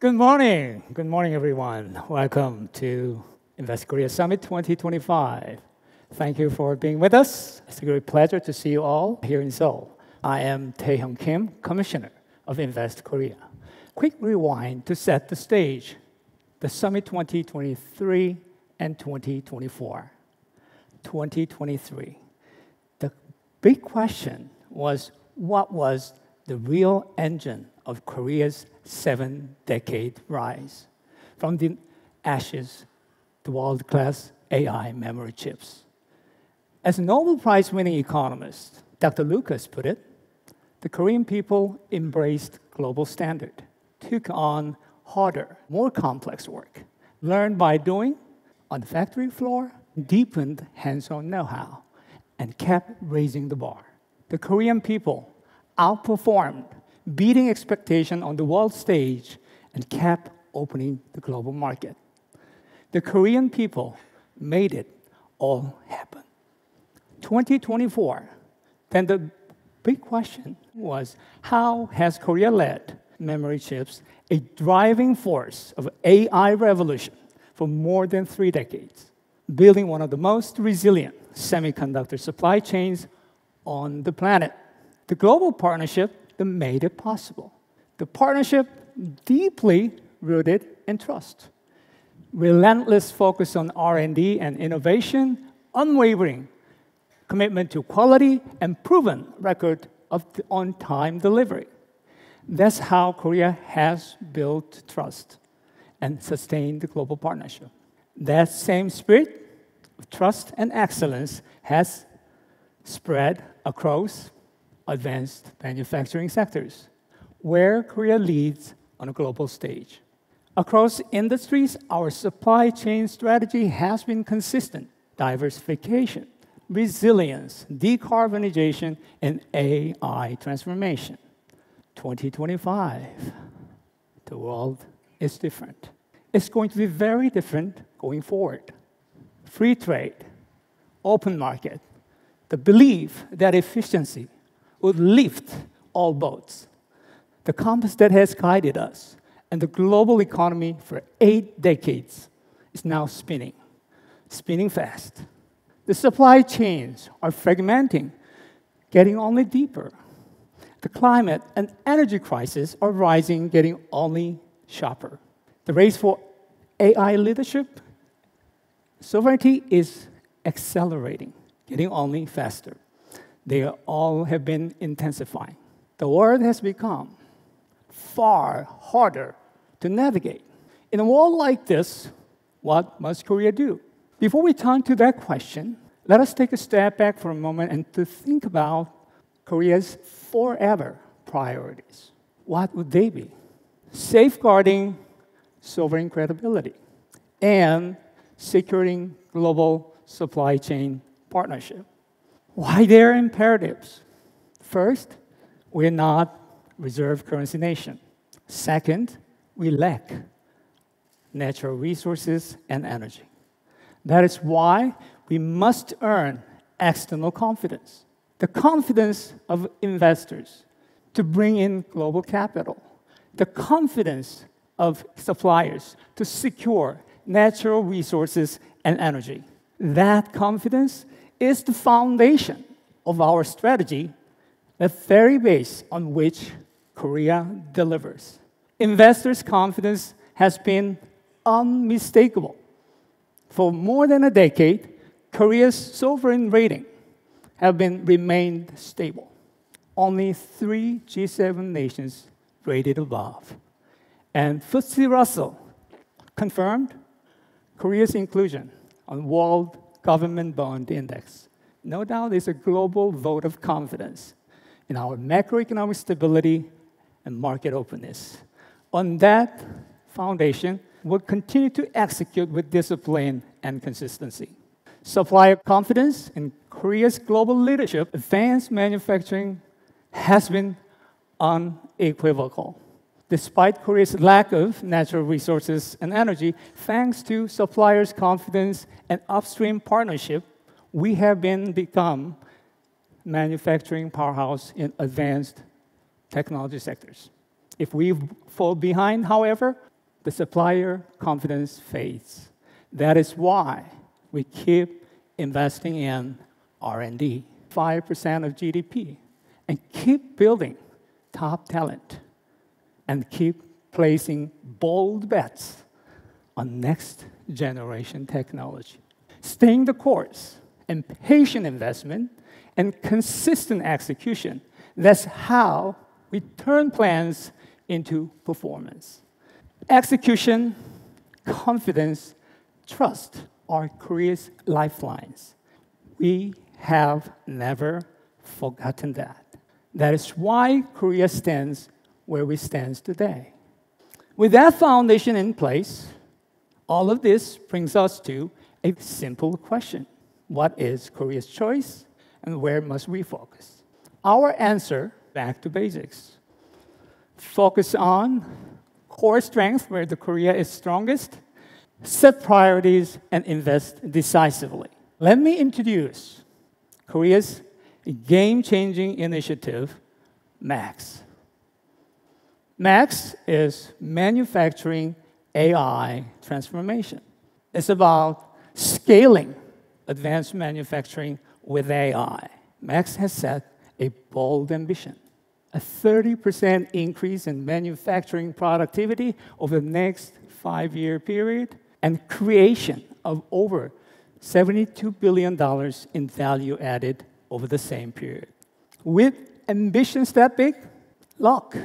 Good morning. Good morning, everyone. Welcome to Invest Korea Summit 2025. Thank you for being with us. It's a great pleasure to see you all here in Seoul. I am Tae Hyung Kim, Commissioner of Invest Korea. Quick rewind to set the stage. The Summit 2023 and 2024. 2023. The big question was what was the real engine of Korea's seven decade rise from the ashes to world class AI memory chips? As a Nobel Prize winning economist, Dr. Lucas put it, the Korean people embraced global standard, took on harder, more complex work, learned by doing on the factory floor, deepened hands on know how, and kept raising the bar. The Korean people outperformed, beating expectation on the world stage, and kept opening the global market. The Korean people made it all happen. 2024, then the big question was how has Korea led memory chips a driving force of AI revolution for more than three decades, building one of the most resilient semiconductor supply chains on the planet. The global partnership that made it possible. The partnership deeply rooted in trust. Relentless focus on R&D and innovation, unwavering commitment to quality, and proven record of on-time delivery. That's how Korea has built trust and sustained the global partnership. That same spirit of trust and excellence has spread across advanced manufacturing sectors, where Korea leads on a global stage. Across industries, our supply chain strategy has been consistent diversification, resilience, decarbonization, and AI transformation. 2025, the world is different. It's going to be very different going forward. Free trade, open market, the belief that efficiency would lift all boats, the compass that has guided us and the global economy for eight decades is now spinning, spinning fast. The supply chains are fragmenting, getting only deeper. The climate and energy crisis are rising, getting only sharper. The race for AI leadership, sovereignty is accelerating, getting only faster. They all have been intensifying. The world has become far harder to navigate. In a world like this, what must Korea do? Before we turn to that question, let us take a step back for a moment and to think about Korea's forever priorities. What would they be? Safeguarding sovereign credibility and securing global supply chain partnership. Why they're imperatives? First, we're not reserve currency nation. Second, we lack natural resources and energy. That is why we must earn external confidence, the confidence of investors to bring in global capital, the confidence of suppliers to secure natural resources and energy. That confidence is the foundation of our strategy, the very base on which Korea delivers. Investors' confidence has been unmistakable for more than a decade, Korea's sovereign rating have been remained stable. Only three G7 nations rated above. And FTSE Russell confirmed Korea's inclusion on World Government Bond Index. No doubt it's a global vote of confidence in our macroeconomic stability and market openness. On that foundation, we'll continue to execute with discipline and consistency. Supplier confidence in Korea's global leadership, advanced manufacturing has been unequivocal. Despite Korea's lack of natural resources and energy, thanks to suppliers' confidence and upstream partnership, we have been become manufacturing powerhouse in advanced technology sectors. If we fall behind, however, the supplier confidence fades. That is why we keep investing in R&D, 5% of GDP, and keep building top talent and keep placing bold bets on next generation technology. Staying the course and patient investment and consistent execution, that's how we turn plans into performance. Execution, confidence, trust are Korea's lifelines. We have never forgotten that. That is why Korea stands where we stand today. With that foundation in place, all of this brings us to a simple question What is Korea's choice, and where must we focus? Our answer back to basics. Focus on core strength where the Korea is strongest, set priorities, and invest decisively. Let me introduce Korea's game changing initiative, MAX. MAX is manufacturing AI transformation. It's about scaling advanced manufacturing with AI. MAX has set a bold ambition a 30% increase in manufacturing productivity over the next five year period and creation of over $72 billion in value added over the same period. With ambitions that big, luck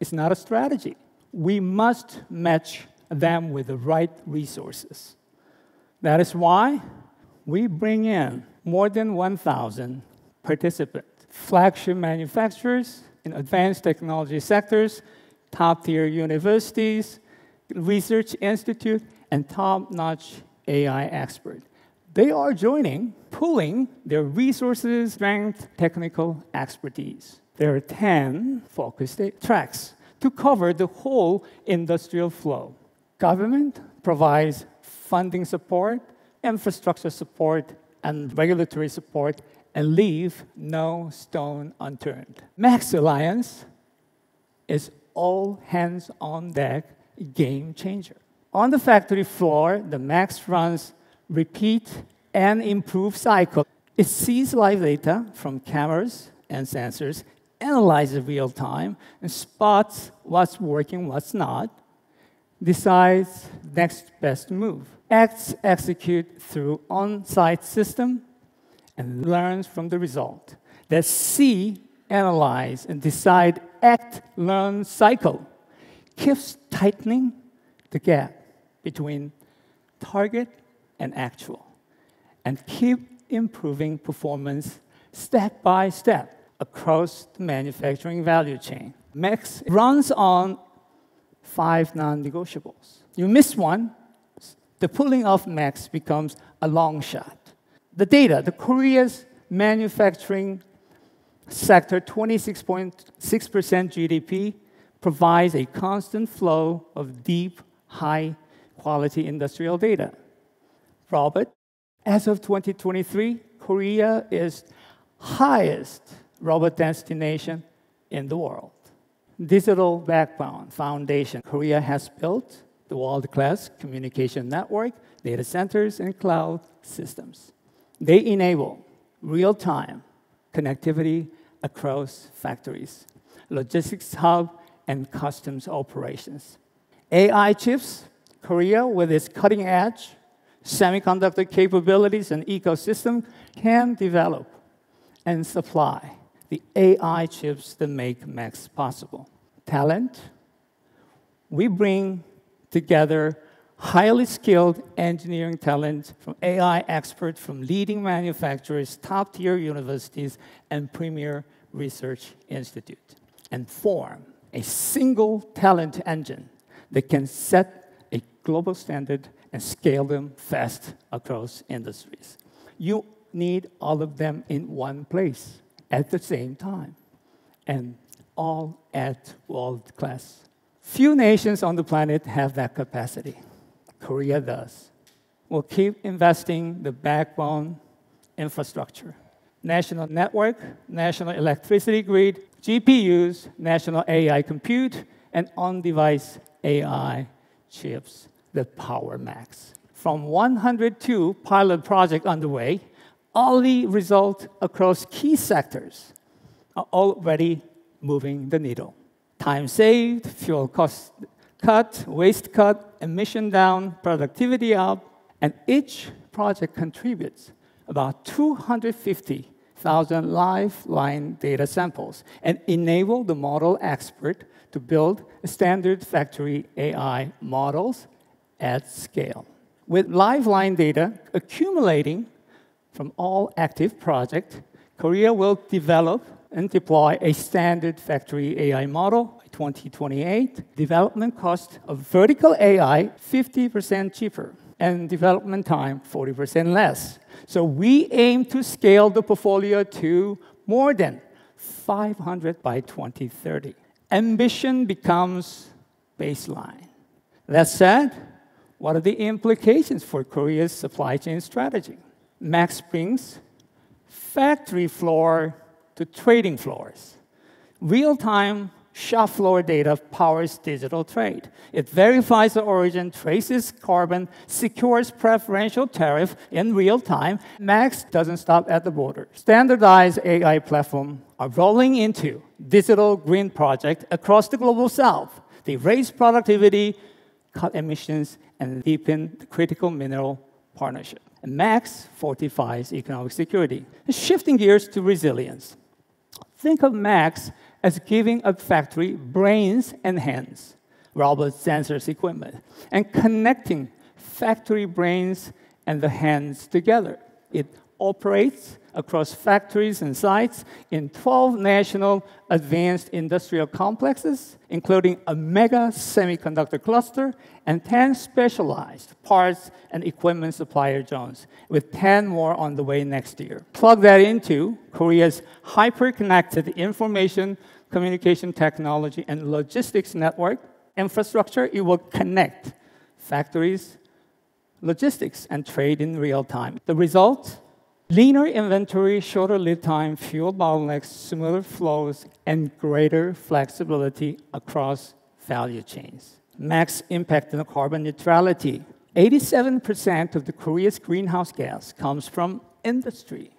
is not a strategy. We must match them with the right resources. That is why we bring in more than 1,000 participants, flagship manufacturers in advanced technology sectors, top tier universities, research institute, and top notch AI expert. They are joining, pooling their resources, strength, technical expertise. There are 10 focused tracks to cover the whole industrial flow. Government provides funding support, infrastructure support, and regulatory support, and leave no stone unturned. Max Alliance is all hands on deck game changer. On the factory floor, the Max runs repeat and improve cycle. It sees live data from cameras and sensors, analyzes real time, and spots what's working, what's not, decides next best move, acts execute through on-site system, and learns from the result. That see, analyze, and decide, act, learn cycle. Keeps tightening the gap between target and actual and keep improving performance step by step across the manufacturing value chain. Max runs on five non negotiables. You miss one, the pulling off Max becomes a long shot. The data, the Korea's manufacturing sector, 26.6% GDP, provides a constant flow of deep, high quality industrial data. Robot, as of 2023, Korea is highest robot destination in the world. Digital backbone foundation. Korea has built the world-class communication network, data centers, and cloud systems. They enable real-time connectivity across factories, logistics hub, and customs operations. AI chips, Korea, with its cutting edge semiconductor capabilities and ecosystem, can develop and supply the AI chips that make Max possible. Talent, we bring together highly skilled engineering talent from AI experts from leading manufacturers, top tier universities, and premier research institute, and form a single talent engine that can set a global standard and scale them fast across industries. You need all of them in one place at the same time, and all at world class. Few nations on the planet have that capacity. Korea does. We'll keep investing the backbone infrastructure. National network, national electricity grid, GPUs, national AI compute, and on-device AI chips that power Max. From 102 pilot projects underway, all the results across key sectors are already moving the needle. Time saved, fuel cost cut, waste cut, emission down, productivity up, and each project contributes about 250,000 lifeline data samples and enable the model expert to build standard factory AI models at scale. With lifeline data accumulating from all active projects, Korea will develop and deploy a standard factory AI model by 2028. Development cost of vertical AI 50% cheaper and development time 40% less. So we aim to scale the portfolio to more than 500 by 2030. Ambition becomes baseline. That said, what are the implications for Korea's supply chain strategy? Max brings factory floor to trading floors. Real-time shop floor data powers digital trade. It verifies the origin, traces carbon, secures preferential tariff in real time. Max doesn't stop at the border. Standardized AI platform are rolling into digital green project across the global south. They raise productivity, cut emissions, and deepen the critical mineral partnership. And Max fortifies economic security. Shifting gears to resilience. Think of Max as giving a factory brains and hands, robot sensors equipment, and connecting factory brains and the hands together. It operates across factories and sites in 12 national advanced industrial complexes, including a mega semiconductor cluster and 10 specialized parts and equipment supplier zones, with 10 more on the way next year. Plug that into Korea's hyper-connected information communication technology and logistics network infrastructure, it will connect factories, logistics, and trade in real time. The result? Leaner inventory, shorter lead time, fewer bottlenecks, smoother flows, and greater flexibility across value chains. Max impact on carbon neutrality. 87% of the Korea's greenhouse gas comes from industry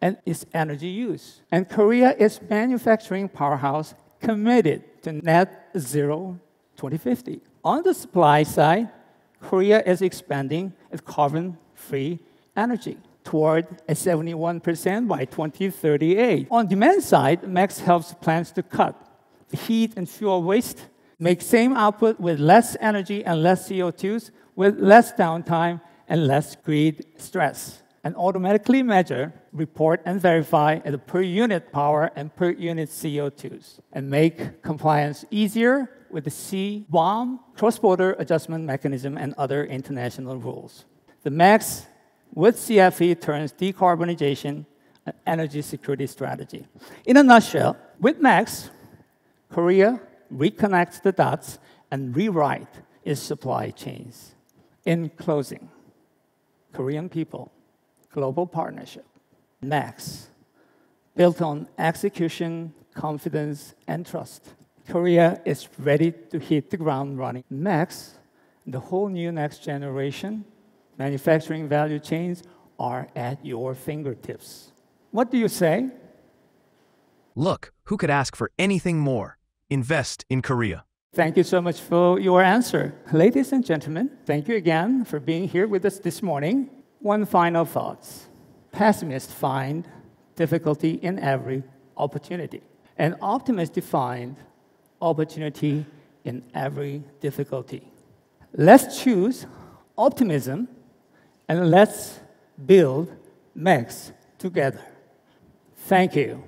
and its energy use. And Korea is manufacturing powerhouse committed to net zero 2050. On the supply side, Korea is expanding its carbon-free energy toward a 71% by 2038. On demand side, Max helps plants to cut the heat and fuel waste, make same output with less energy and less CO2s, with less downtime and less grid stress, and automatically measure, report, and verify the per unit power and per unit CO2s, and make compliance easier with the CBAM, cross-border adjustment mechanism, and other international rules. The Max with CFE turns decarbonization an energy security strategy. In a nutshell, with Max, Korea reconnects the dots and rewrite its supply chains. In closing, Korean people, global partnership, Max, built on execution, confidence, and trust. Korea is ready to hit the ground running. Max, the whole new next generation manufacturing value chains are at your fingertips. What do you say? Look, who could ask for anything more? Invest in Korea. Thank you so much for your answer. Ladies and gentlemen, thank you again for being here with us this morning. One final thought. Pessimists find difficulty in every opportunity, and optimists find opportunity in every difficulty. Let's choose optimism and let's build Max together. Thank you.